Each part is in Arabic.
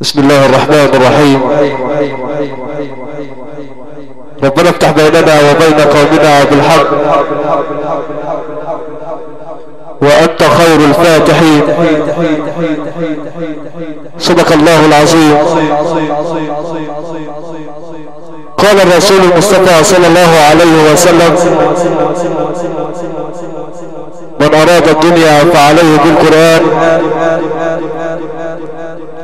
بسم الله الرحمن الرحيم. ربنا افتح بيننا وبين قومنا بالحق. وأنت خير الفاتحين. صدق الله العظيم. قال الرسول المصطفى صلى الله عليه وسلم من أراد الدنيا فعليه بالقرآن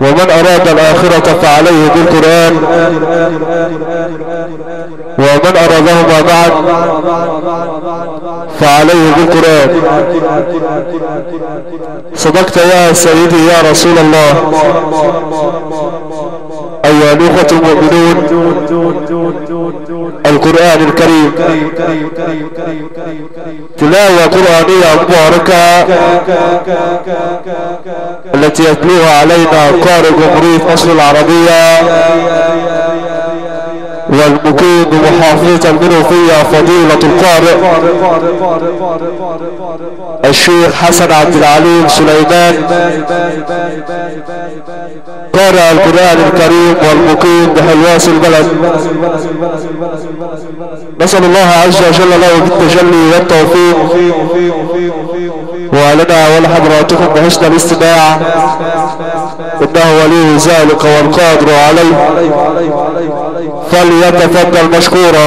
ومن أراد الآخرة فعليه بالقرآن. ومن أرادهما معا فعليه بالقرآن. صدقت يا سيدي يا رسول الله. أيها المؤمنون القرآن الكريم. تلاوة قرآنية مباركة التي يتلوها علينا قارئ جمهورية مصر العربية. والمقيم بمحافظة المنوفية فضيلة القارئ الشيخ حسن عبد العليم سليمان قارئ القرآن الكريم والمقيم بحلواس البلد. نسأل الله عز وجل له بالتجلي والتوفيق. ولنا ولحضراتكم بحسن الاستماع. إنه ولي ذلك والقادر عليه. فليتفضل مشكورا.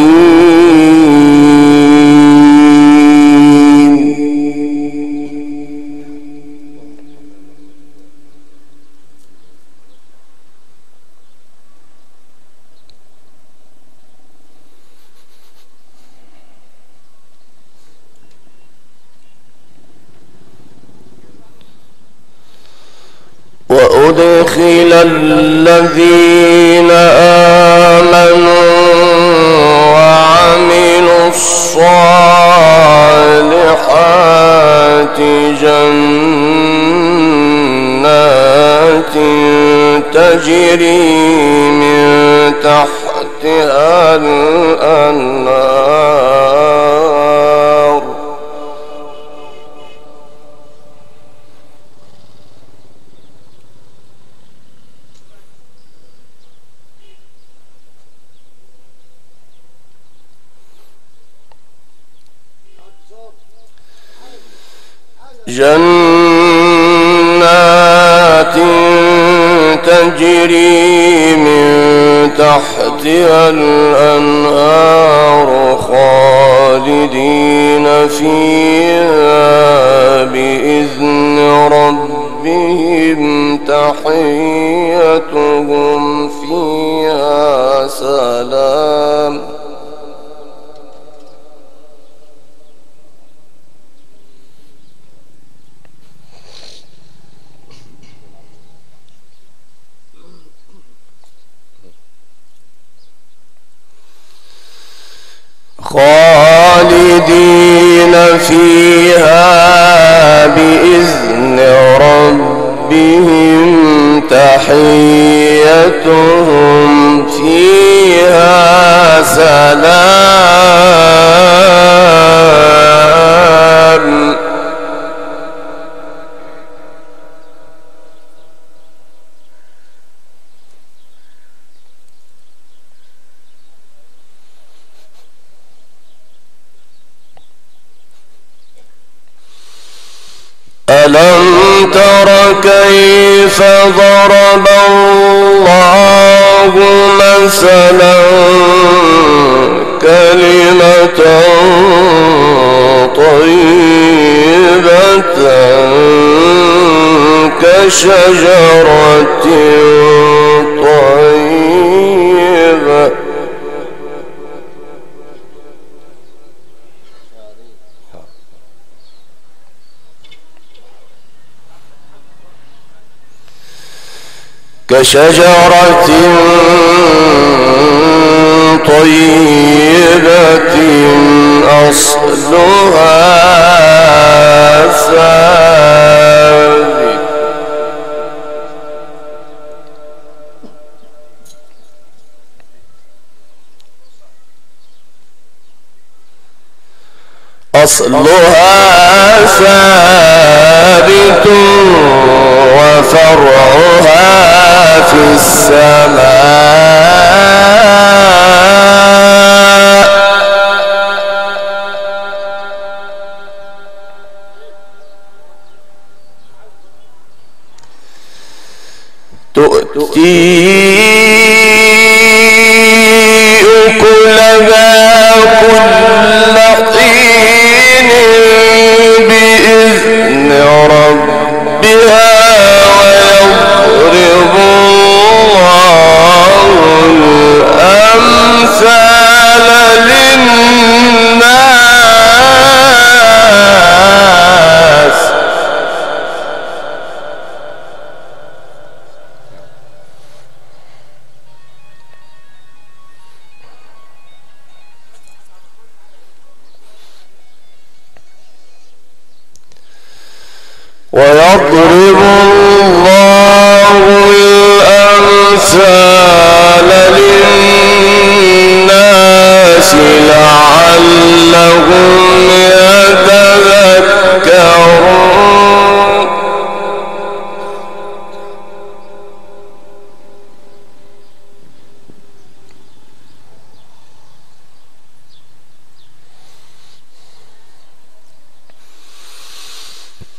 وأدخل الذين آمنوا وعملوا الصالحات جنات تجري من تحتها الأنهار. تحيتهم فيها سلام. شجرة طيبة. كشجرة طيبة أصلها ثابت أصلها ثابت وفرعها في السماء.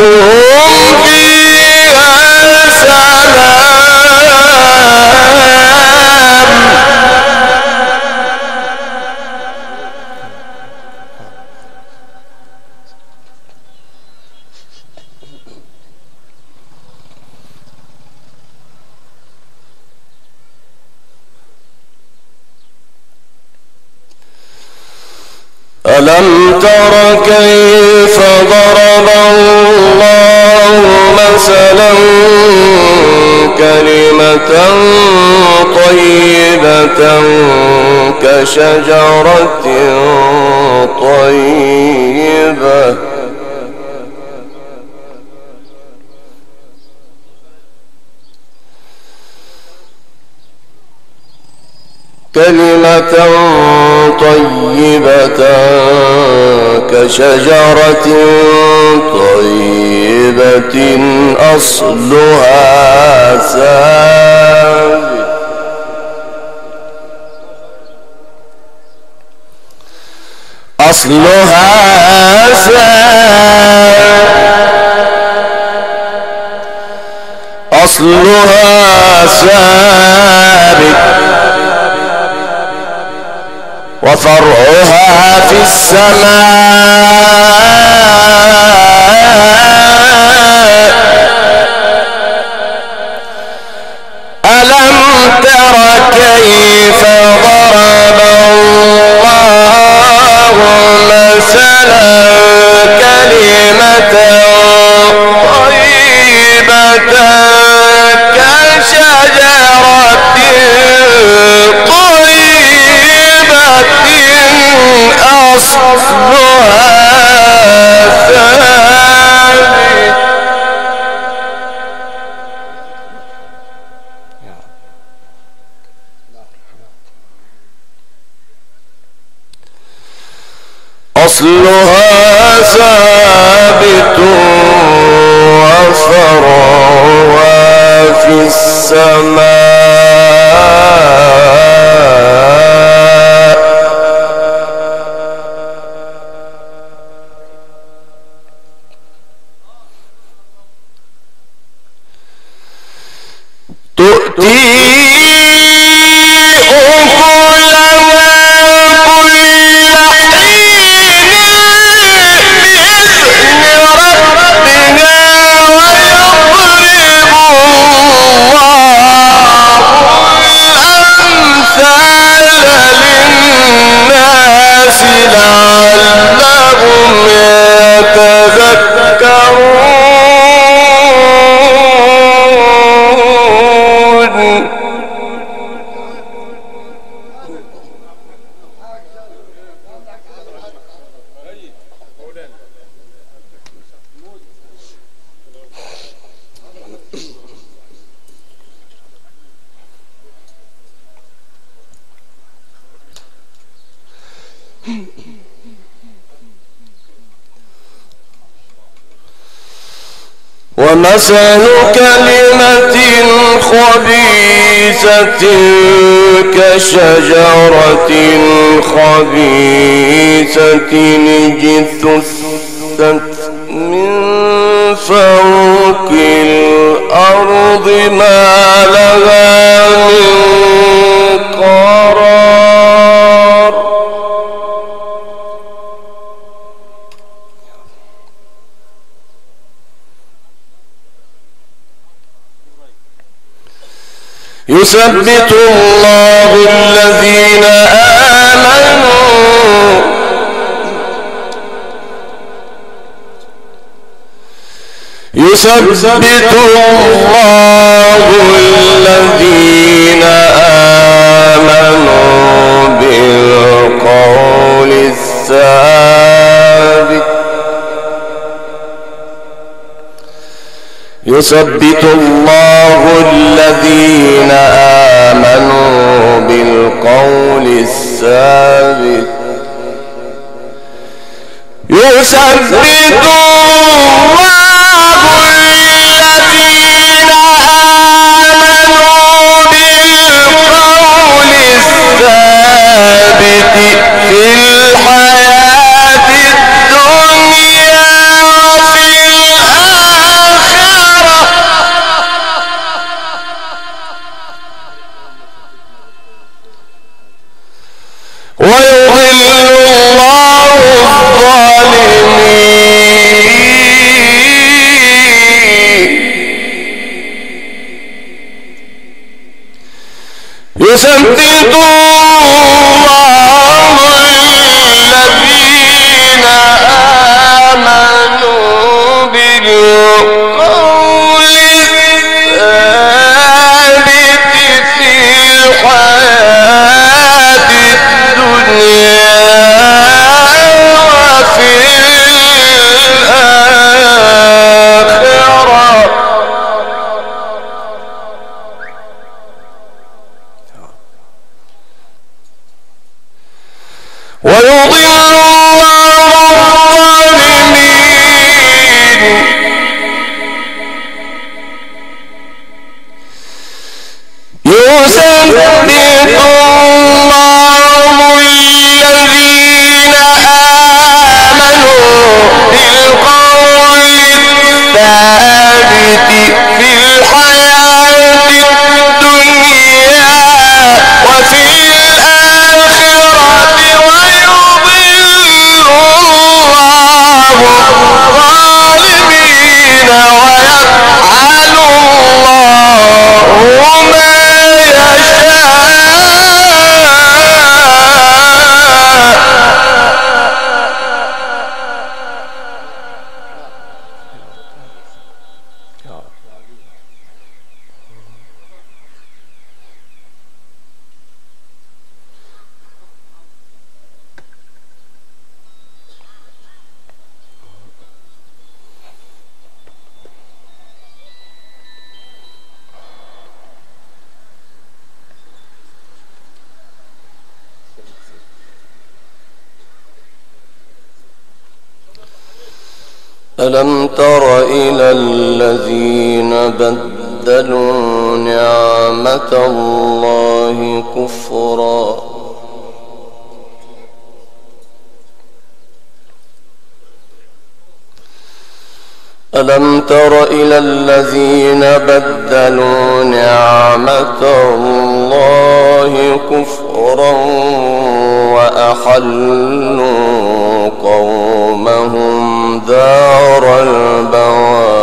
لهم فيها سلام ألم تر كيف كشجرة طيبة أصلها ثابت. أصلها أصلها ثابت. وفرعها في السماء. ألم تر كيف ضرب الله مثلا كلمة السماء ومثل كلمة خبيثة كشجرة خبيثة اجتثت من فوق الأرض ما لها من قرار. يثبت الله الذين آمنوا. يثبت الله الذين آمنوا بالقول الثابت. يثبت الله الذين آمنوا بالقول الثابت. يثبت ألم تر إلى الذين بدلوا نعمة الله كفرا؟ ألم تر إلى الذين بدلوا نعمة الله كفرا وأحلوا قومهم دار البوار.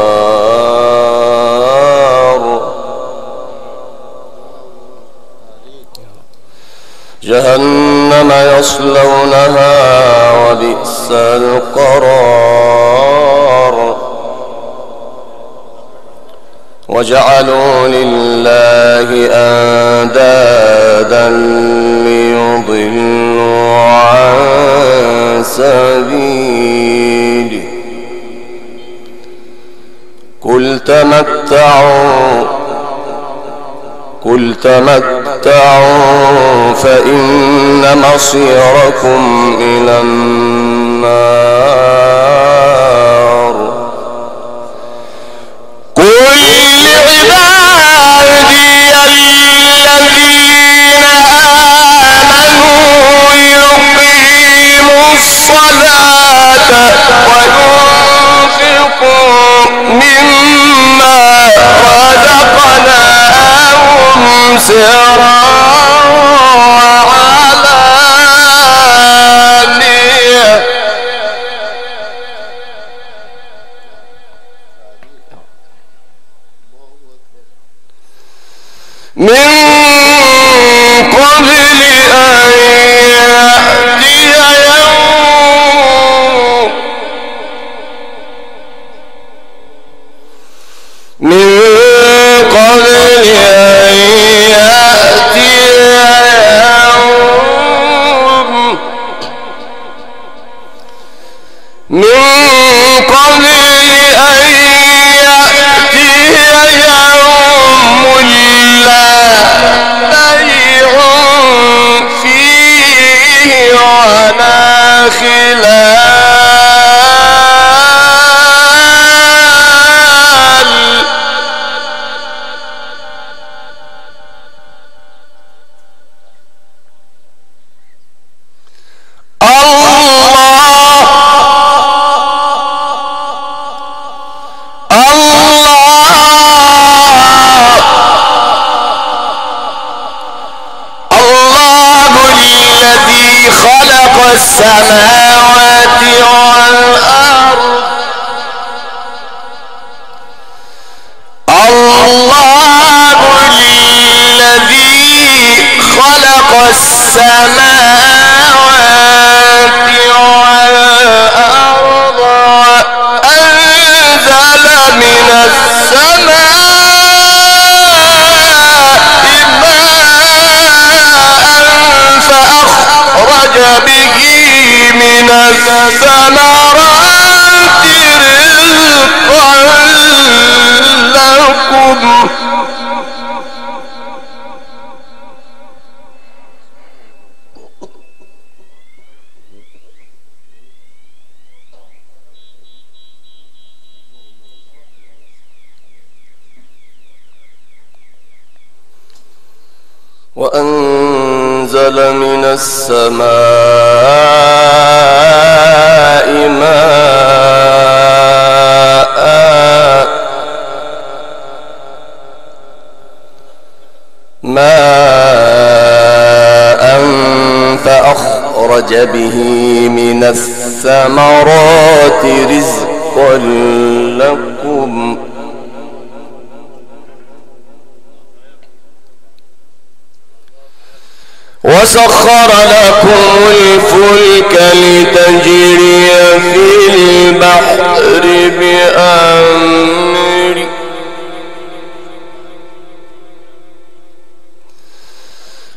جهنم يصلونها وبئس القرار. وجعلوا لله أندادا ليضلوا عن سبيله قل تمتعوا قل تمتعوا فإن مصيركم إلى النار. رزقناهم Sala. وسخر لكم الفلك لتجري في البحر بأمره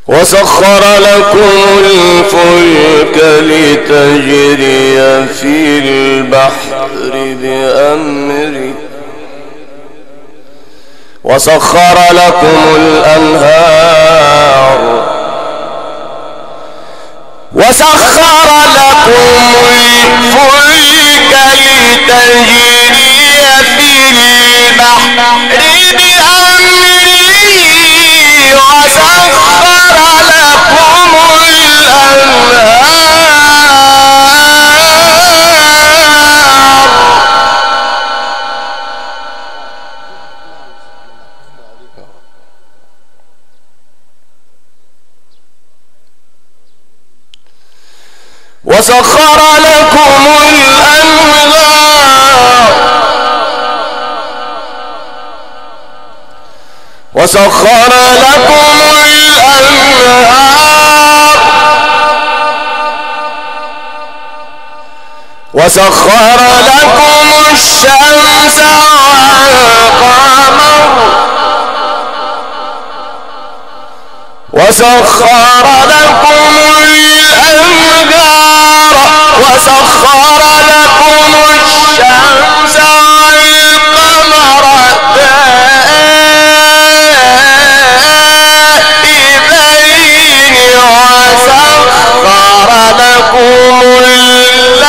وسخر لكم الفلك لتجري في البحر بأمره وسخر لكم الأنهار وسخر لكم الفلك لتجري في البحر. وسخر لكم الأنهار وسخر لكم الأنهار وسخر لكم الشمس والقمر. وسخر لكم الأنهار وسخر لكم الشمس والقمر دائبين وسخر لكم الليل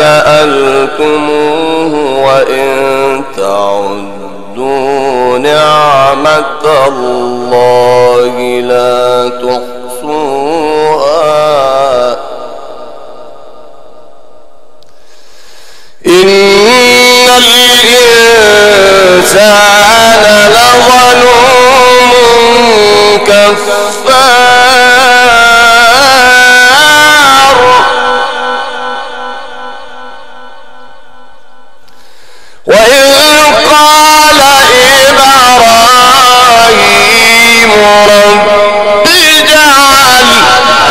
سألتموه وإن تعدوا نعمة الله لا تحصوها. إن الإنسان لظلوم كفار رب اجعل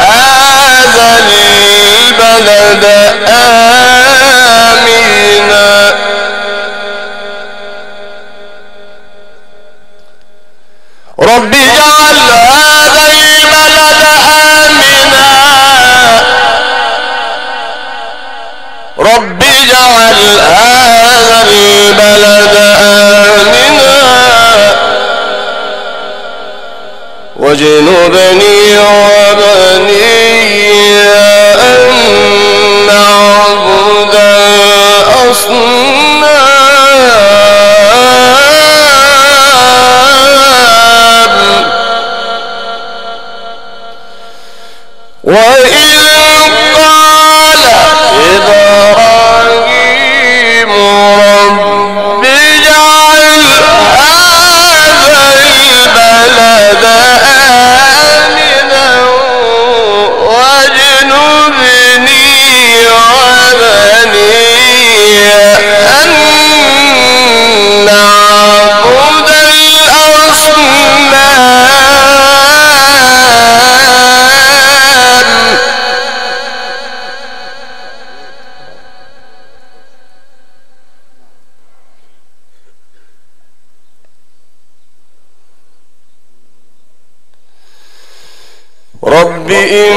هذا البلد آمنا. رب اجعل هذا البلد آمنا. رب اجعل هذا البلد آمنا واجنبني وبني أن نعبد الأصنام رب إنهن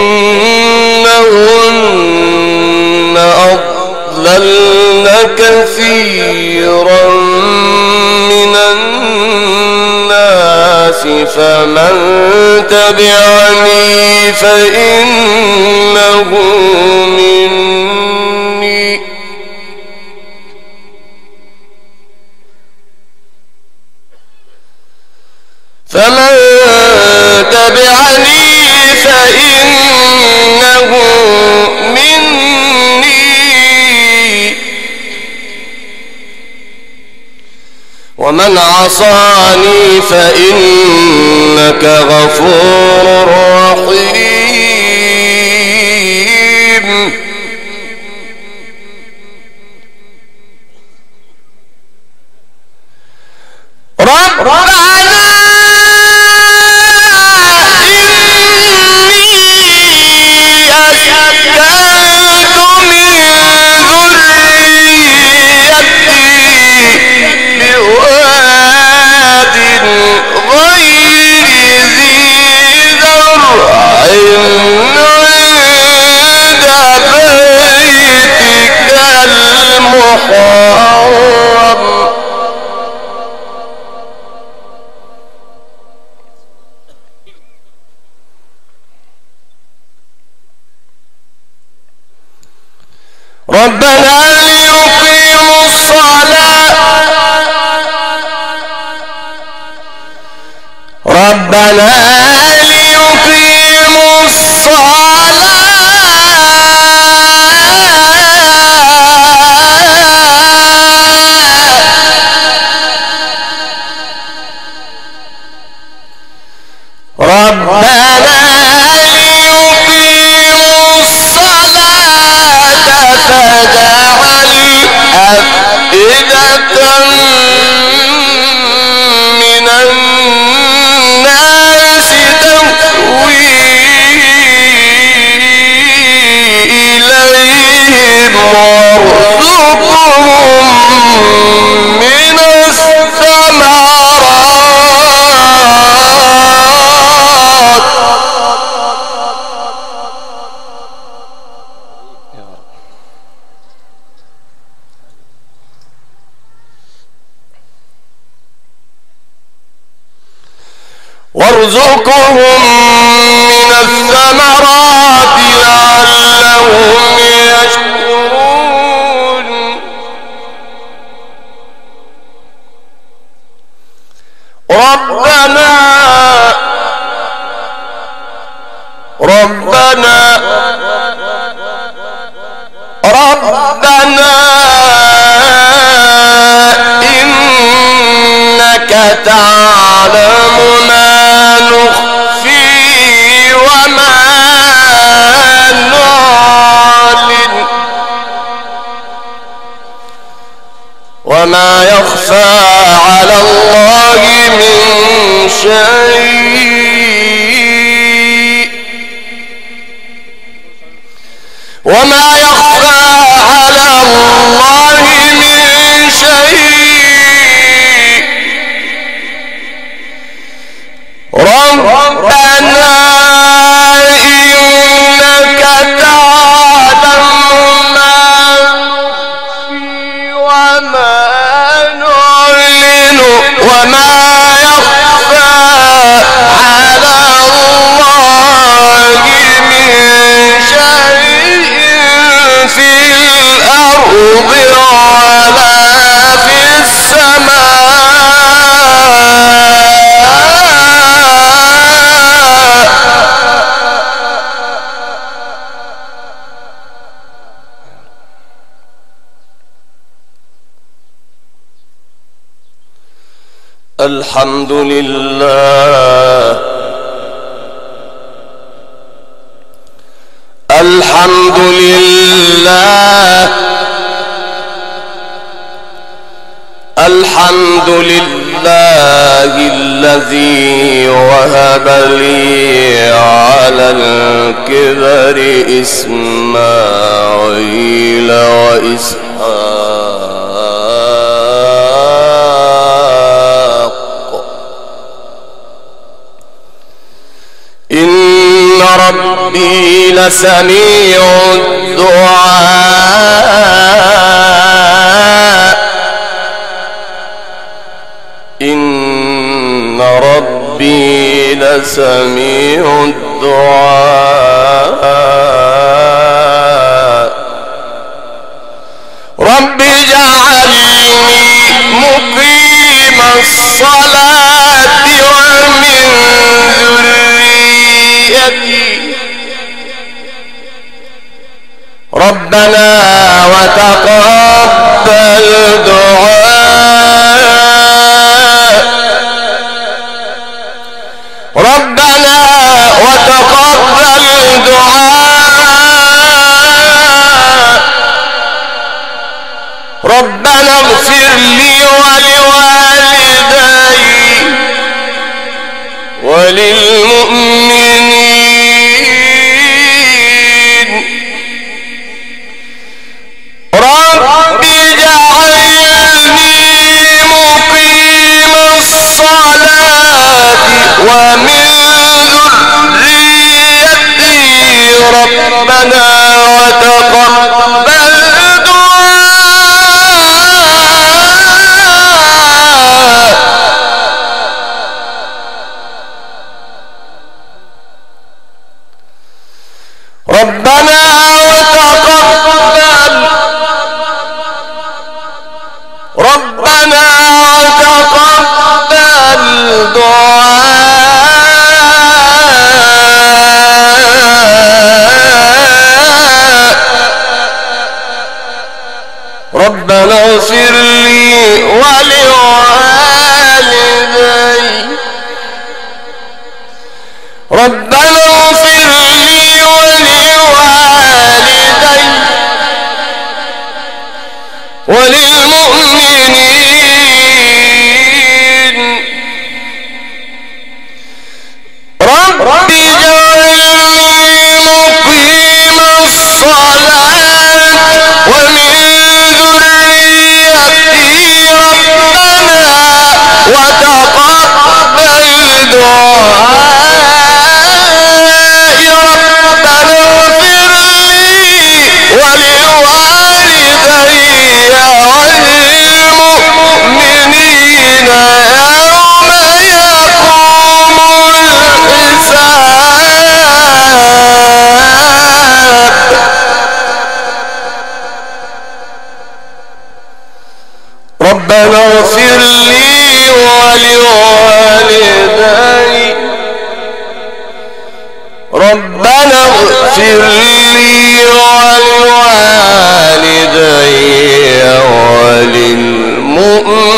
أضللن كثيرا من الناس فمن تبعني فإنه من عصاني فإنك غفور رحيم. Cor. مرزقهم من السماء. شيء وما الحمد لله. الحمد لله. الحمد لله الذي وهب لي على الكبر إسماعيل وإسحاق. ربي لسميع الدعاء. إن ربي لسميع الدعاء. رب اجعلني مقيم الصلاة ومن ذريتي. ربنا وتقبل دعاء. ربنا لي لي ولوالدي وللمؤمنين.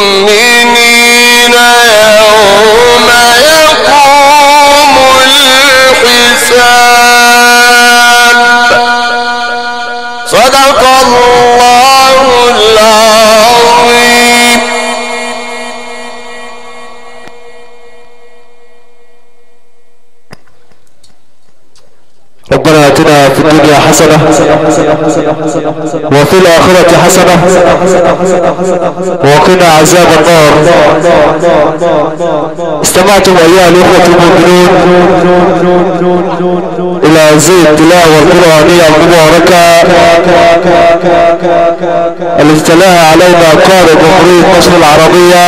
ربنا اتنا في الدنيا حسنة وفي الآخرة حسنة وقنا عذاب النار. استمعتم أيها الأخوة المؤمنون إلى هذه التلاوة القرآنية المباركة. التي تلاها علينا قارئ جمهورية مصر العربية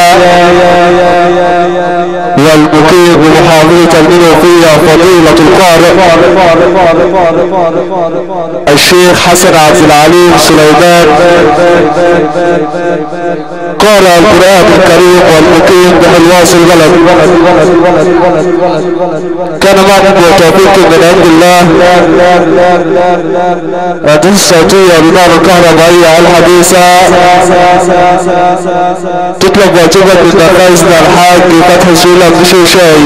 والمقيم بمحافظة المنوفية فضيلة القارئ الشيخ حسن عبد العليم سليمان. قارئ القرآن الكريم والمقيم بحلواس البلد كان معكم بتوفيق من عند الله. هذه الصوتية بنار الكهربائية الحديثة تطلب وتبت من نفاذنا الحاج فتح سولة بشوشاي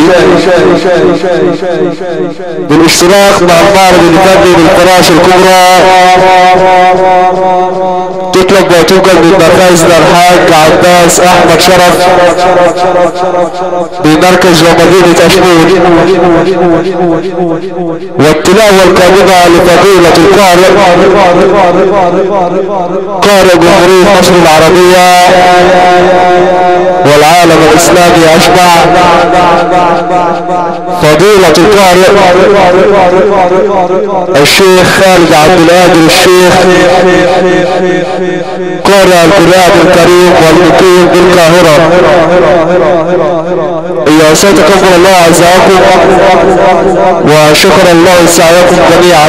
بالاشتراك مع المعرض الفني بالفراش الكبرى. تطلب وتوجد من نفاذنا الحاج عباس أحمد شرف بمركز ومدينة اشمون والتلاوة القادمة لفضيلة القارئ قارئ جمهورية مصر العربية والعالم الإسلامي أجمع. فضيلة القارئ الشيخ خالد عبد القادر الشيخ قارئ القرآن الكريم والمقيم بالقاهرة. يا سيتكبر الله عزاكم وشكر الله سعيكم جميعا.